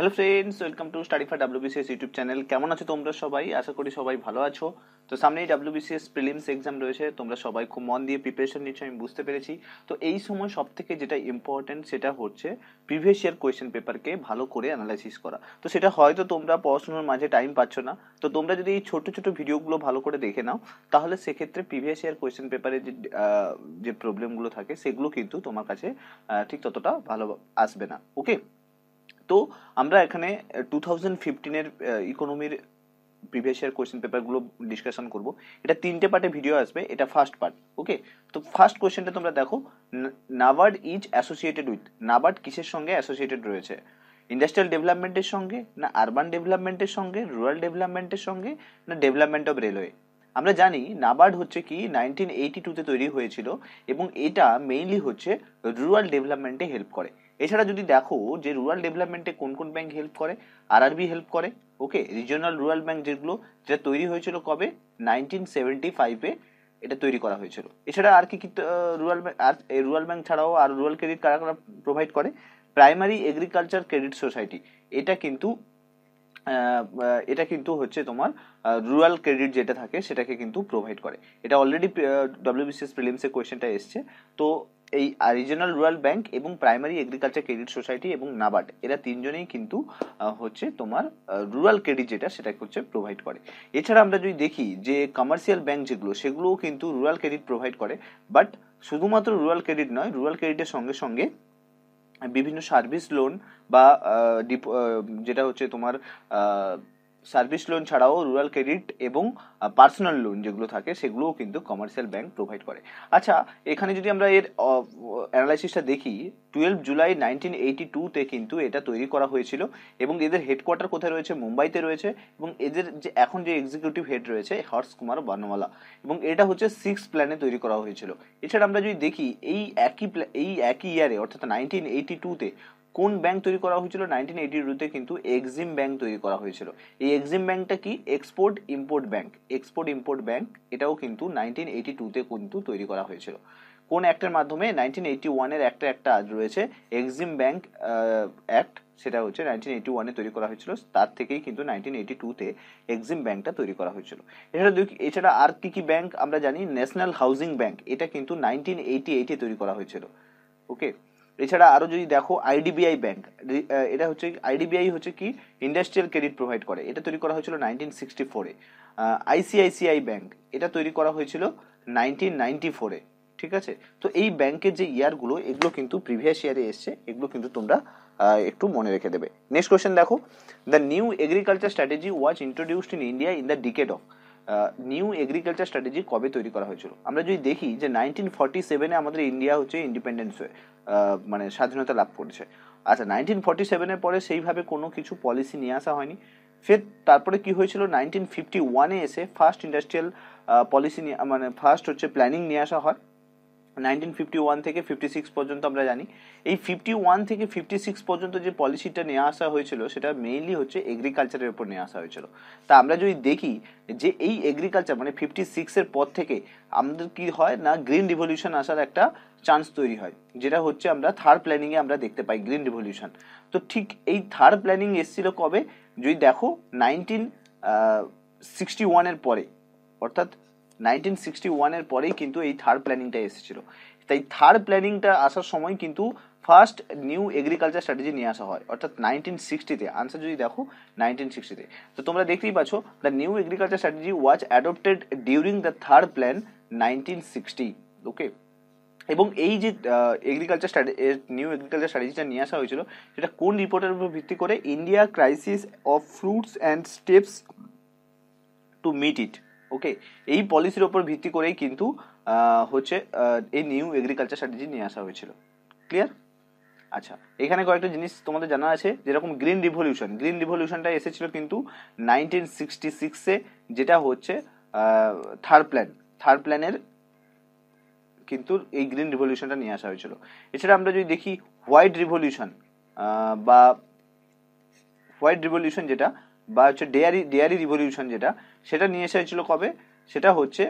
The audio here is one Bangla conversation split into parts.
Hello friends welcome to study for WBCS YouTube channel কেমন আছো তোমরা সবাই? আশা করি সবাই ভালো আছো। তো সামনেই ডাব্লিউবিসিএস প্রিলিমস এক্সাম রয়েছে। তোমরা সবাই খুব মন দিয়ে প্রিপারেশন নিচ্ছ, আমি বুঝতে পেরেছি। তো এই সময় সব থেকে যেটা ইম্পর্টেন্ট সেটা হচ্ছে প্রিভিয়াস ইয়ার কোয়েশ্চেন পেপারকে ভালো করে অ্যানালাইসিস করা। তো সেটা হয়তো তোমরা পড়াশোনার মাঝে টাইম পাচ্ছ না। তো তোমরা যদি এই ছোট ছোট ভিডিওগুলো ভালো করে দেখে নাও, তাহলে সেক্ষেত্রে প্রিভিয়াস ইয়ার কোয়েশ্চেন পেপারে যে যে প্রবলেমগুলো থাকে, সেগুলো কিন্তু তোমার কাছে ঠিক ততটা ভালো আসবে না। ওকে তো আমরা এখানে টু থাউজেন্ড ফিফটিনের ইকোনমির প্রিভিয়াস ইয়ার কোয়েশ্চেন পেপারগুলো ডিসকাশন করব। এটা তিনটে পার্টে ভিডিও আসবে, এটা ফার্স্ট পার্ট ওকে তো ফার্স্ট কোয়েশ্চেনটা তোমরা দেখো NABARD is associated with NABARD কিসের সঙ্গে অ্যাসোসিয়েটেড রয়েছে? ইন্ডাস্ট্রিয়াল ডেভেলপমেন্টের সঙ্গে, না আরবান ডেভেলপমেন্টের সঙ্গে রুরাল ডেভেলপমেন্টের সঙ্গে, না ডেভেলপমেন্ট অফ রেলওয়ে আমরা জানি নাবার্ড হচ্ছে কি নাইনটিন এইটি টুতে তৈরি হয়েছিল এবং এটা মেইনলি হচ্ছে রুরাল ডেভেলপমেন্টে হেল্প করে। এছাড়া যদি দেখো যে রুরাল ডেভেলপমেন্টে কোন কোন ব্যাংক হেল্প করে আরআরবি হেল্প করে ওকে রিজিওনাল রুরাল ব্যাংক যেগুলো, যেটা তৈরি হয়েছিল কবে? নাইনটিন সেভেন্টি ফাইভে এটা তৈরি করা হয়েছিল। এছাড়া আর কি কি রুরাল আর রুরাল ব্যাংক ছাড়াও আর রুরাল ক্রেডিট কারা কারা প্রোভাইড করে? প্রাইমারি এগ্রিকালচার ক্রেডিট সোসাইটি এটা কিন্তু এটা কিন্তু হচ্ছে তোমার রুরাল ক্রেডিট যেটা থাকে সেটাকে কিন্তু প্রোভাইড করে। এটা অলরেডি ডব্লিউবিসিএস প্রিলিমসে কোয়েশ্চেনটা এসছে। তো এই রিজিওনাল রুরাল ব্যাংক এবং প্রাইমারি এগ্রিকালচার ক্রেডিট সোসাইটি এবং নাবার্ড এরা তিনজনেই কিন্তু হচ্ছে তোমার রুরাল ক্রেডিট যেটা সেটাকে হচ্ছে প্রোভাইড করে। এছাড়া আমরা যদি দেখি যে কমার্শিয়াল ব্যাংক যেগুলো, সেগুলোও কিন্তু রুরাল ক্রেডিট প্রোভাইড করে। বাট শুধুমাত্র রুরাল ক্রেডিট নয় রুরাল ক্রেডিটের সঙ্গে সঙ্গে বিভিন্ন সার্ভিস লোন বা যেটা হচ্ছে তোমার সার্ভিস লোন ছাড়াও রুরাল ক্রেডিট এবং পার্সোনাল লোন যেগুলো থাকে সেগুলোও কিন্তু কমার্শিয়াল ব্যাংক প্রোভাইড করে। আচ্ছা এখানে যদি আমরা এর অ্যানালাইসিসটা দেখি, টুয়েলভ জুলাই নাইনটিন এইটি টুতে কিন্তু এটা তৈরি করা হয়েছিল এবং এদের হেডকোয়ার্টার কোথায় রয়েছে? মুম্বাইতে রয়েছে এবং এদের যে, এখন যে এক্সিকিউটিভ হেড রয়েছে, হর্ষ কুমার বানওয়ালা এবং এটা হচ্ছে সিক্স প্ল্যানে তৈরি করা হয়েছিল। এছাড়া আমরা যদি দেখি, এই একই এই একই ইয়ারে, অর্থাৎ নাইনটিন এইটি টুতে কোন ব্যাংক তৈরি করা হয়েছিল? নাইনটিন এইটি টুতে কিন্তু এক্সিম ব্যাংক তৈরি করা হয়েছিল। এই এক্সিম ব্যাংকটা কি? Export import bank export import bank এটাও কিন্তু নাইনটিন এইটি টুতে কিন্তু তৈরি করা হয়েছিল। কোন অ্যাক্টের মাধ্যমে? নাইনটিন এইটি ওয়ানের একটা একটা রয়েছে। এক্সিম ব্যাংক অ্যাক্ট সেটা হচ্ছে নাইনটিন এইটি ওয়ানে তৈরি করা হয়েছিল। তার থেকেই কিন্তু নাইনটিন এইটি টুতে এক্সিম ব্যাংকটা তৈরি করা হয়েছিল। এছাড়া এছাড়া আর কী কী ব্যাংক আমরা জানি? ন্যাশনাল হাউজিং ব্যাংক এটা কিন্তু নাইনটিন এইটি এইটে তৈরি করা হয়েছিল। ওকে এছাড়া আরও যদি দেখো আইডিবিআই ব্যাংক এটা হচ্ছে আইডিবিআই হচ্ছে কি? ইন্ডাস্ট্রিয়াল ক্রেডিট প্রোভাইড করে। এটা তৈরি করা হয়েছিল নাইনটিন সিক্সটি ফোরে আইসিআইসিআই ব্যাংক এটা তৈরি করা হয়েছিল নাইনটিন নাইনটি ফোরে ঠিক আছে? তো এই ব্যাংকের যে ইয়ারগুলো এগুলো কিন্তু প্রিভিয়াস ইয়ারে এসছে। এগুলো কিন্তু তোমরা একটু মনে রেখে দেবে। নেক্সট কোয়েশ্চেন দেখো। The new agriculture strategy was introduced in India in the decade of new agriculture strategy কবে তৈরি করা হয়েছিল? আমরা যদি দেখি যে নাইনটিন ফর্টি সেভেনে আমাদের ইন্ডিয়া হচ্ছে ইন্ডিপেন্ডেন্স হয়ে। মানে স্বাধীনতা লাভ করেছে। আচ্ছা নাইনটিন ফর্টি সেভেনের পরে সেইভাবে কোনো কিছু পলিসি নিয়ে আসা হয়নি। ফের তারপরে কি হয়েছিল? নাইনটিন ফিফটি ওয়ানে এসে ফার্স্ট ইন্ডাস্ট্রিয়াল পলিসি নিয়ে মানে ফার্স্ট হচ্ছে প্ল্যানিং নিয়ে আসা হয়। নাইনটিন ফিফটি ওয়ান থেকে ফিফটি সিক্স পর্যন্ত আমরা জানি। এই ফিফটি ওয়ান থেকে ফিফটি সিক্স পর্যন্ত যে পলিসিটা নিয়ে আসা হয়েছিল, সেটা মেইনলি হচ্ছে এগ্রিকালচারের উপর নিয়ে আসা হয়েছিল। তা আমরা যদি দেখি যে এই এগ্রিকালচার মানে ফিফটি সিক্সের পর থেকে আমাদের কি হয় না গ্রিন রিভলিউশন আসার একটা চান্স তৈরি হয়, যেটা হচ্ছে আমরা থার্ড প্ল্যানিংয়ে আমরা দেখতে পাই গ্রিন রিভলিউশন তো ঠিক এই থার্ড প্ল্যানিং এসেছিল কবে? যদি দেখো নাইনটিন সিক্সটি ওয়ানের পরে, অর্থাৎ নাইনটিন সিক্সটি ওয়ানের পরেই কিন্তু এই থার্ড প্ল্যানিংটা এসেছিল। তাই থার্ড প্ল্যানিংটা আসার সময় কিন্তু ফার্স্ট নিউ এগ্রিকালচার স্ট্র্যাটেজি নিয়ে আসা হয়, অর্থাৎ নাইনটিন সিক্সটিতে আনসার যদি দেখো নাইনটিন সিক্সটিতে তো তোমরা দেখতেই পাচ্ছ the new agriculture strategy was adopted during the third plan nineteen sixty okay এবং এই যে এগ্রিকালচার স্ট্র্যাটেজি নিউ এগ্রিকালচার স্ট্র্যাটেজিটা নিয়ে আসা হয়েছিল, সেটা কোন রিপোর্টের উপর ভিত্তি করে India crisis of fruits and steps to meet it okay এই পলিসির ওপর ভিত্তি করেই কিন্তু হচ্ছে এই নিউ এগ্রিকালচার স্ট্র্যাটেজি নিয়ে আসা হয়েছিল। ক্লিয়ার আচ্ছা এখানে কয়েকটা জিনিস তোমাদের জানা আছে, যেরকম গ্রিন রিভলিউশন গ্রিন রিভলিউশনটা এসেছিল কিন্তু নাইনটিন সিক্সটি সিক্সে যেটা হচ্ছে থার্ড প্ল্যান থার্ড প্ল্যানের কিন্তু এই গ্রিন রিভলিউশনটা নিয়ে আসা হয়েছিল। এছাড়া আমরা যদি দেখি হোয়াইট রিভলিউশন বা হোয়াইট রিভলিউশন যেটা, বা হচ্ছে ডেয়ারি ডেয়ারি রিভলিউশন যেটা, সেটা নিয়ে আসা হয়েছিল কবে? সেটা হচ্ছে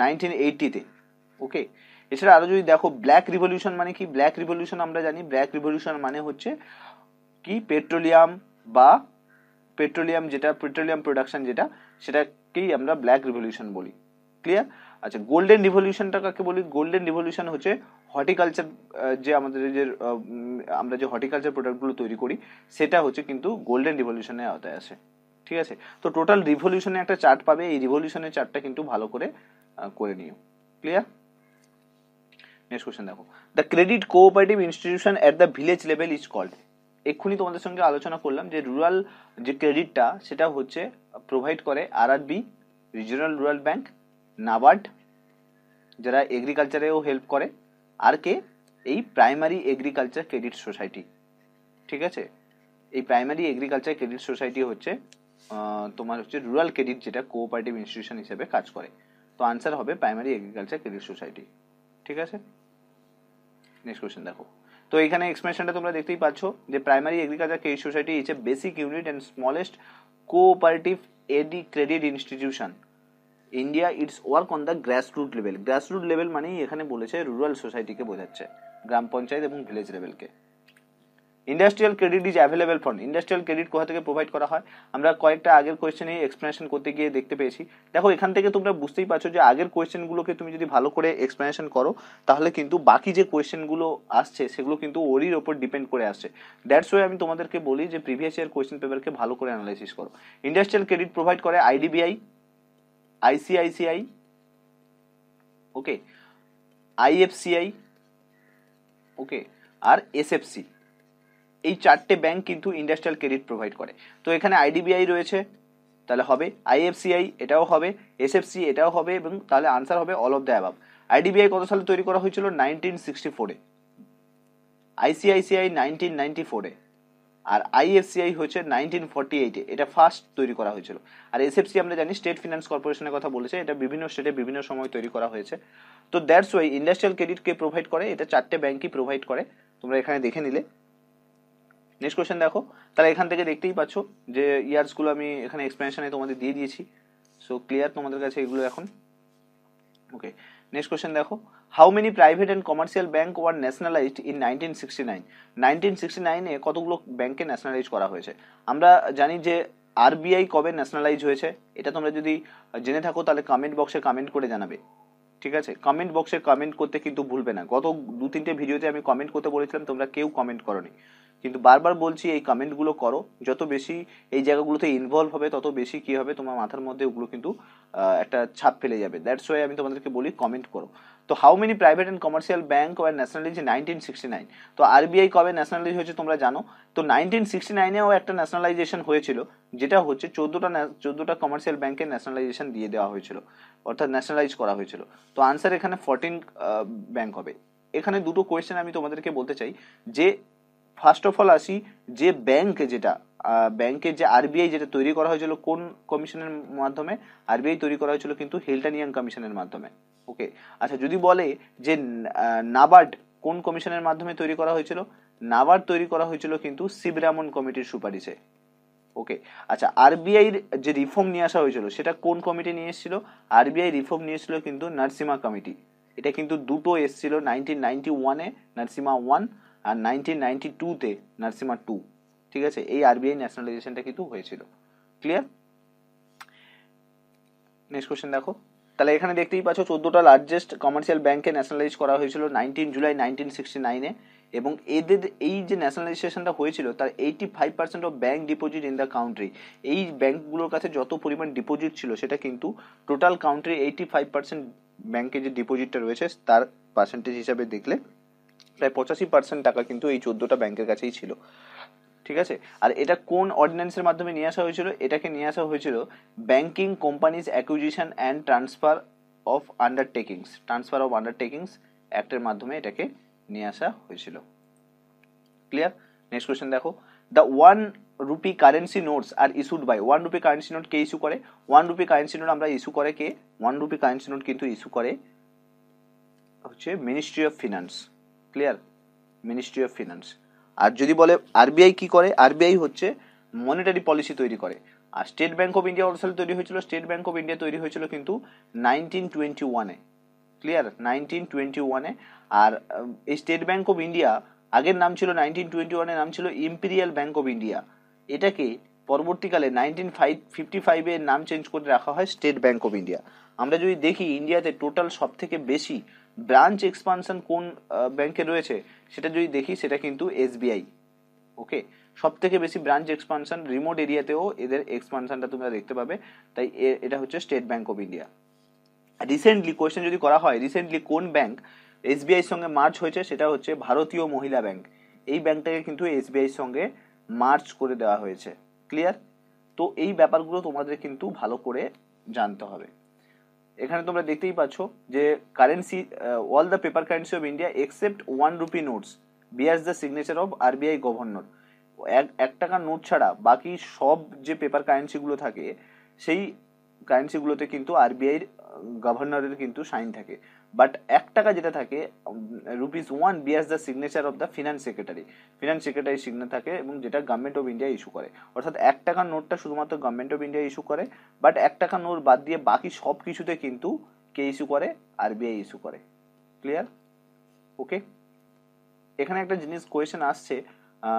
নাইনটিন এইটিতে ওকে এছাড়া আরও যদি দেখো ব্ল্যাক রিভলিউশন মানে কি? ব্ল্যাক রিভলিউশন আমরা জানি। ব্ল্যাক রিভলিউশন মানে হচ্ছে কি? পেট্রোলিয়াম বা পেট্রোলিয়াম যেটা পেট্রোলিয়াম প্রোডাকশন যেটা, সেটাকেই আমরা ব্ল্যাক রিভলিউশন বলি। ক্লিয়ার আচ্ছা গোল্ডেন রিভলিউশনটা কাকে বলি? গোল্ডেন রিভলিউশন হচ্ছে হর্টিকালচার যে আমাদের যে আমরা যে হর্টিকালচার প্রোডাক্টগুলো তৈরি করি, সেটা হচ্ছে কিন্তু গোল্ডেন রিভলিউশনের আওতায় আসে। ঠিক আছে? তো টোটাল রিভলিউশনে একটা চার্ট পাবে, এই রিভলিউশনের চার্টটা কিন্তু ভালো করে করে নিও। ক্লিয়ার নেক্সট কোশ্চেন দেখো। The credit cooperative institution at the village level is called এক্ষুনি তোমাদের সঙ্গে আলোচনা করলাম যে রুরাল যে ক্রেডিটটা সেটা হচ্ছে প্রোভাইড করে RRB regional rural bank NABARD যারা এগ্রিকালচারেও হেল্প করে, আর কে? এই প্রাইমারি এগ্রিকালচার ক্রেডিট সোসাইটি ঠিক আছে? এই প্রাইমারি এগ্রিকালচার ক্রেডিট সোসাইটি হচ্ছে তোমার হচ্ছে রুরাল ক্রেডিট যেটা কোঅপারেটিভ ইনস্টিটিউশন হিসেবে কাজ করে। তো আনসার হবে প্রাইমারি এগ্রিকালচার ক্রেডিট সোসাইটি ঠিক আছে? নেক্সট কোয়েশ্চেন দেখো। তো এখানে এক্সপ্লেনেশনটা তোমরা দেখতেই পাচ্ছ যে primary agriculture credit society is a basic unit and smallest cooperative eddy credit institution India its work on the grass root level grass root level মানেই এখানে বলেছে রুরাল সোসাইটিকে বোঝাচ্ছে, গ্রাম পঞ্চায়েত এবং village লেভেলকে industrial credit is available from industrial credit কোথা থেকে প্রোভাইড করা হয়? আমরা কয়েকটা আগের কোয়েশ্চেনে এক্সপ্লেনেশন করতে গিয়ে দেখতে পেয়েছি। দেখো, এখান থেকে তোমরা বুঝতেই পারছ যে আগের কোয়েশ্চেনগুলোকে তুমি যদি ভালো করে এক্সপ্লেনেশন করো, তাহলে কিন্তু বাকি যে কোয়েশ্চেনগুলো আসছে, সেগুলো কিন্তু ওরই ওপর ডিপেন্ড করে আসছে। দ্যাটস ওয়ে আমি তোমাদেরকে বলি যে প্রিভিয়াস ইয়ার কোয়েশ্চেন পেপারকে ভালো করে অ্যানালাইসিস করো। ইন্ডাস্ট্রিয়াল ক্রেডিট প্রোভাইড করে IDBI ICICI okay IFCI okay, আর এসএফসি এই চারটে ব্যাংক কিন্তু ইন্ডাস্ট্রিয়াল ক্রেডিট প্রোভাইড করে। তো এখানে আইডিবিআই রয়েছে, তাহলে হবে আইএফসিআই এটাও হবে এসএফসি এটাও হবে, এবং তাহলে আনসার হবে all of the above IDBI কত সালে তৈরি করা হয়েছিল? নাইনটিন সিক্সটি ফোরে আইসিআইসিআই নাইনটিন নাইনটি ফোরে আর আইএফসিআই হচ্ছে নাইনটিন ফর্টি এইটে এটা ফার্স্ট তৈরি করা হয়েছিল। আর এসএফসি আমরা জানি স্টেট ফিনান্স কর্পোরেশনের কথা বলেছে। এটা বিভিন্ন স্টেটে বিভিন্ন সময় তৈরি করা হয়েছে। তো দ্যাটস ওয়াই ইন্ডাস্ট্রিয়াল ক্রেডিটকে প্রোভাইড করে। এটা চারটে ব্যাংকই প্রোভাইড করে। তোমরা এখানে দেখে নিলে। নেক্সট কোয়েশ্চেন দেখো। তাহলে এখান থেকে দেখতেই পাচ্ছ যে ইয়ার্সগুলো আমি এখানে এক্সপ্লেনেশনে তোমাদের দিয়ে দিয়েছি। সো ক্লিয়ার তোমাদের কাছে এগুলো এখন? ওকে নেক্সট কোয়েশ্চেন দেখো। How many private and commercial bank were nationalized in nineteen sixty nine nineteen sixty নাইনে কতগুলো ব্যাংকে ন্যাশনালাইজ করা হয়েছে? আমরা জানি যে আরবিআই কবে ন্যাশনালাইজ হয়েছে? এটা তোমরা যদি জেনে থাকো, তাহলে কমেন্ট বক্সে কমেন্ট করে জানাবে। ঠিক আছে? কমেন্ট বক্সে কমেন্ট করতে কিন্তু ভুলবে না। গত দু তিনটে ভিডিওতে আমি কমেন্ট করতে বলেছিলাম, তোমরা কেউ কমেন্ট করনি। কিন্তু বারবার বলছি, এই কমেন্টগুলো করো। যত বেশি এই জায়গাগুলোতে ইনভলভ হবে, তত বেশি কী হবে? তোমার মাথার মধ্যে ওগুলো কিন্তু একটা ছাপ ফেলে যাবে। দ্যাটস ওয়াই আমি তোমাদেরকে বলি কমেন্ট করো। তো how many private and commercial bank were nationalize nineteen sixty nine তো আরবিআই কবে ন্যাশনালাইজ হয়েছে তোমরা জানো? তো নাইনটিন সিক্সটি নাইনেও একটা ন্যাশনালাইজেশন হয়েছিল, যেটা হচ্ছে চোদ্দোটা চোদ্দোটা কমার্শিয়াল ব্যাংকের ন্যাশনালাইজেশন দিয়ে দেওয়া হয়েছিল, অর্থাৎ ন্যাশনালাইজ করা হয়েছিল। তো আনসার এখানে ফোরটিন ব্যাংক হবে। এখানে দুটো কোয়েশ্চেন আমি তোমাদেরকে বলতে চাই। যে ফার্স্ট অফ অল আসি, যে ব্যাংক যেটা ব্যাংকের যে আরবিআই যেটা তৈরি করা হয়েছিল কোন কমিশনের মাধ্যমে? আরবিআই তৈরি করা হয়েছিল কিন্তু হিল্টানিয়ান কমিশনের মাধ্যমে। ওকে আচ্ছা যদি বলে যে নাবার্ড কোন কমিশনের মাধ্যমে তৈরি করা হয়েছিল? নাবার্ড তৈরি করা হয়েছিল কিন্তু শিবরামন কমিটির সুপারিশে। ওকে আচ্ছা আরবিআই যে রিফর্ম নিয়ে আসা হয়েছিল, সেটা কোন কমিটি নিয়ে এসেছিল? আরবিআই রিফর্ম নিয়ে এসেছিল কিন্তু নার্সিমা কমিটি। এটা কিন্তু দুটো এসেছিল নাইনটিন নাইনটি ওয়ানে নার্সিমা ওয়ান আর নাইনটিন নাইনটি টুতে নার্সিমা টু ঠিক আছে? এই আরবিআই ন্যাশনালাইজেশনটা কিন্তু হয়েছিল। ক্লিয়ার নেক্সট কোশ্চেন দেখো। তাহলে এখানে দেখতেই পাচ্ছ চোদ্দোটা লার্জেস্ট কমার্শিয়াল ব্যাংকে ন্যাশনালাইজ করা হয়েছিল নাইনটিন জুলাই নাইনটিন সিক্সটি নাইনে এবং এদের, এই যে ন্যাশনালাইজেশনটা হয়েছিল, তার eighty five percent of bank deposit in the country এই ব্যাঙ্কগুলোর কাছে যত পরিমাণ ডিপোজিট ছিল, সেটা কিন্তু total country eighty five percent ব্যাংকে যে ডিপোজিটটা রয়েছে, তার পার্সেন্টেজ হিসাবে দেখলে প্রায় পঁচাশি পার্সেন্ট টাকা কিন্তু এই চোদ্দোটা ব্যাংকের কাছেই ছিল। ঠিক আছে? আর এটা কোন অর্ডিন্যান্সের মাধ্যমে নিয়ে আসা হয়েছিল? এটাকে নিয়ে আসা হয়েছিল banking companies acquisition and transfer of undertakings transfer of undertakings অ্যাক্টের মাধ্যমে এটাকে নিয়ে আসা হয়েছিল। ক্লিয়ার নেক্সট কোয়েশ্চেন দেখো। The one rupee currency notes are issued by one rupee currency note K issue করে? ওয়ান রুপি কারেন্সি নোট আমরা ইস্যু করে কে? ওয়ান রুপি কারেন্সি নোট কিন্তু ইস্যু করে হচ্ছে ministry of finance clear ministry of finance আর যদি বলে আরবিআই কি করে? আরবিআই হচ্ছে মনিটারি পলিসি তৈরি করে। আর স্টেট ব্যাংক অফ ইন্ডিয়া সালে তৈরি হয়েছিল স্টেট ব্যাংক অফ ইন্ডিয়া তৈরি হয়েছিল কিন্তু নাইনটিন টোয়েন্টি ওয়ানে ক্লিয়ার নাইনটিন টোয়েন্টি ওয়ানে আর এই স্টেট ব্যাংক অফ ইন্ডিয়া আগের নাম ছিল নাইনটিন টোয়েন্টি ওয়ানের নাম ছিল ইম্পিরিয়াল ব্যাংক অফ ইন্ডিয়া এটাকে পরবর্তীকালে নাইনটিন ফাইভ ফিফটি ফাইভে নাম চেঞ্জ করে রাখা হয় স্টেট ব্যাংক অফ ইন্ডিয়া আমরা যদি দেখি ইন্ডিয়াতে টোটাল সব থেকে বেশি ব্রাঞ্চ এক্সপানশন কোন ব্যাংকে রয়েছে সেটা যদি দেখি, সেটা কিন্তু এসবিআই ওকে সব থেকে বেশি ব্রাঞ্চ এক্সপানশন রিমোট এরিয়াতেও এদের এক্সপানশনটা তোমরা দেখতে পাবে। তাই এটা হচ্ছে state bank of India recently question যদি করা হয় রিসেন্টলি কোন ব্যাংক এসবিআই সঙ্গে মার্চ হয়েছে? সেটা হচ্ছে ভারতীয় মহিলা ব্যাংক এই ব্যাংকটাকে কিন্তু এসবিআই সঙ্গে মার্চ করে দেওয়া হয়েছে। ক্লিয়ার তো এই ব্যাপারগুলো তোমাদের কিন্তু ভালো করে জানতে হবে। এখানে তোমরা দেখতেই পাচ্ছ যে currency all the paper currency of India except one rupee notes bears the signature of RBI governor এক এক টাকার নোট ছাড়া বাকি সব যে পেপার কারেন্সিগুলো থাকে, সেই কারেন্সিগুলোতে কিন্তু আরবিআইয়ের গভর্নরের কিন্তু সাইন থাকে। বাট এক টাকা যেটা থাকে rupees one bears the signature of the finance secretary finance secretary সিগনে থাকে এবং যেটা গভর্নমেন্ট অফ ইন্ডিয়া ইস্যু করে। অর্থাৎ এক টাকার নোটটা শুধুমাত্র গভর্নমেন্ট অফ ইন্ডিয়া ইস্যু করে বাট এক টাকার নোট বাদ দিয়ে বাকি সব কিছুতে কিন্তু কে ইস্যু করে? আরবিআই ইস্যু করে। ক্লিয়ার ওকে এখানে একটা জিনিস কোয়েশ্চেন আসছে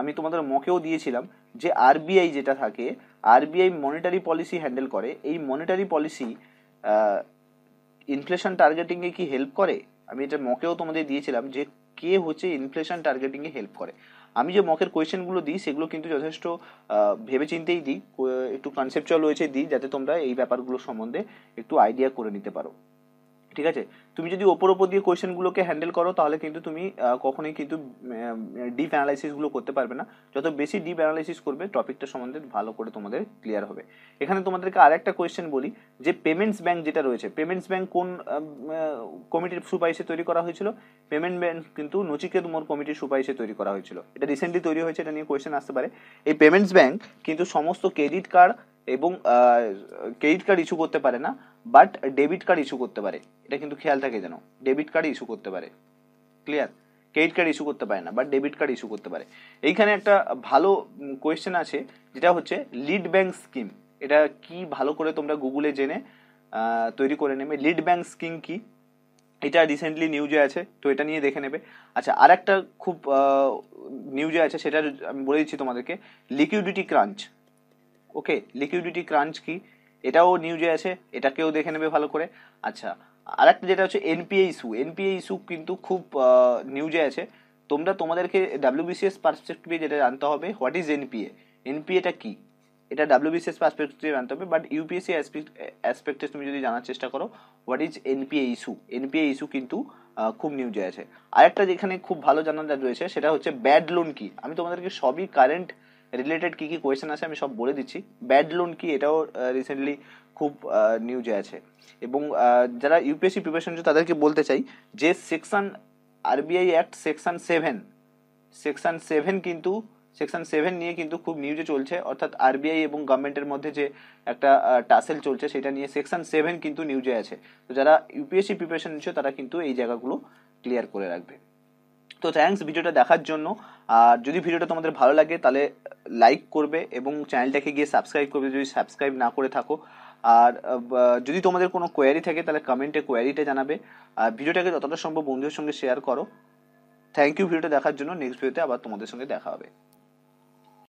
আমি তোমাদের মকেও দিয়েছিলাম যে আরবিআই যেটা থাকে আরবিআই মনিটারি পলিসি হ্যান্ডেল করে। এই মনিটারি পলিসি ইনফ্লেশন টার্গেটিংয়ে কি হেল্প করে? আমি এটা মকেও তোমাদের দিয়েছিলাম যে কে হচ্ছে ইনফ্লেশন টার্গেটিংয়ে হেল্প করে। আমি যে মকের কোয়েশ্চেনগুলো দিই, সেগুলো কিন্তু যথেষ্ট ভেবে চিন্তেই দিই। একটু কনসেপচুয়াল রয়েছে দিই, যাতে তোমরা এই ব্যাপারগুলো সম্বন্ধে একটু আইডিয়া করে নিতে পারো। ঠিক আছে? তুমি যদি ওপর ওপর দিয়ে কোয়েশ্চেনগুলোকে হ্যান্ডেল করো, তাহলে কিন্তু তুমি কখনোই কিন্তু ডিপ অ্যানালাইসিসগুলো করতে পারবে না। যত বেশি ডিপ অ্যানালাইসিস করবে টপিকটা সম্বন্ধে ভালো করে তোমাদের ক্লিয়ার হবে। এখানে তোমাদেরকে আর একটা কোয়েশ্চেন বলি, যে পেমেন্টস ব্যাংক যেটা রয়েছে পেমেন্টস ব্যাংক কোন কমিটির সুপারিশে তৈরি করা হয়েছিল? পেমেন্ট ব্যাংক কিন্তু নচিকেত মোর কমিটির সুপারিশে তৈরি করা হয়েছিল। এটা রিসেন্টলি তৈরি হয়েছে, এটা নিয়ে কোয়েশ্চেন আসতে পারে। এই পেমেন্টস ব্যাংক কিন্তু সমস্ত ক্রেডিট কার্ড এবং ক্রেডিট কার্ড ইস্যু করতে পারে না। বাট ডেবিট কার্ড ইস্যু করতে পারে। এটা কিন্তু খেয়াল থাকে যেন। ডেবিট কার্ড ইস্যু করতে পারে। ক্লিয়ার ক্রেডিট কার্ড ইস্যু করতে পারে না বাট ডেবিট কার্ড ইস্যু করতে পারে। এইখানে একটা ভালো কোয়েশ্চেন আছে, যেটা হচ্ছে লিড ব্যাংক স্কিম এটা কি ভালো করে তোমরা গুগলে জেনে তৈরি করে নেবে। লিড ব্যাংক স্কিম কি? এটা রিসেন্টলি নিউজে আছে, তো এটা নিয়ে দেখে নেবে। আচ্ছা আর একটা খুব নিউজে আছে, সেটা আমি বলে দিচ্ছি তোমাদেরকে। Liquidity crunch okay liquidity crunch কি? এটাও নিউজে আছে, এটাকেও দেখে নেবে ভালো করে। আচ্ছা আর একটা যেটা হচ্ছে এনপিএ ইস্যু এনপিএ ইস্যু কিন্তু খুব নিউজে আছে। তোমরা তোমাদেরকে ডাব্লিউবিসিএস পার্সপেক্টিভে যেটা জানতে হবে হোয়াট ইজ এনপিএ এনপিএটা কি? এটা ডাব্লিউবিসিএস পার্সপেক্টিভে জানতে হবে বাট ইউপিএসসি অ্যাসপেক্টে তুমি যদি জানার চেষ্টা করো what is NPA issue NPA issue কিন্তু খুব নিউজে আছে। আরেকটা যেখানে খুব ভালো জানার রয়েছে, সেটা হচ্ছে ব্যাড লোন কি? আমি তোমাদেরকে সবই কারেন্ট রিলেটেড কি কি কোয়েশ্চেন আছে আমি সব বলে দিচ্ছি। ব্যাড লোন কি এটাও রিসেন্টলি খুব নিউজে আছে। এবং যারা ইউপিএসসি প্রিপারেশন তাদেরকে বলতে চাই যে section RBI act section seven section seven কিন্তু সেকশন সেভেন নিয়ে কিন্তু খুব নিউজে চলছে। অর্থাৎ আরবিআই এবং গভর্নমেন্টের মধ্যে যে একটা টাসেল চলছে সেটা নিয়ে সেকশন সেভেন কিন্তু নিউজে আছে। তো যারা ইউপিএসসি প্রিপারেশন নিচ্ছে তারা কিন্তু এই জায়গাগুলো ক্লিয়ার করে রাখবে। তো থ্যাঙ্কস ভিডিওটা দেখার জন্য। আর যদি ভিডিওটা তোমাদের ভালো লাগে, তাহলে লাইক করবে এবং চ্যানেলটাকে গিয়ে সাবস্ক্রাইব করবে যদি সাবস্ক্রাইব না করে থাকো। আর যদি তোমাদের কোনো কোয়ারি থাকে, তাহলে কমেন্টে কোয়ারিটা জানাবে। আর ভিডিওটাকে যতটা সম্ভব বন্ধুদের সঙ্গে শেয়ার করো। থ্যাংক ইউ ভিডিওটা দেখার জন্য। নেক্সট ভিডিওতে আবার তোমাদের সঙ্গে দেখা হবে।